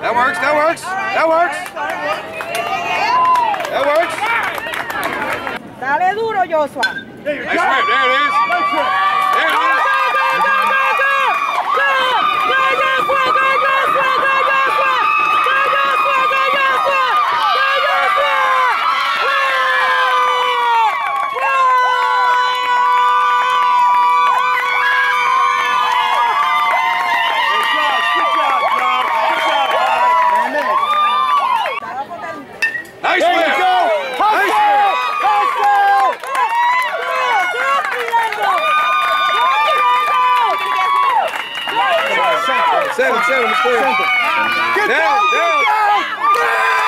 works, that works, that works. That works. Dale duro, Joshua. Nice rip, there it is. There it is. Nice There you whip. go. Nice Hustle. Hustle. Seven, seven, clear. Get Down, down, down. get down.